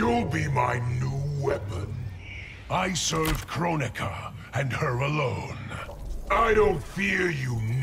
You'll be my new weapon. I serve Kronika, and her alone. I don't fear you, Nick.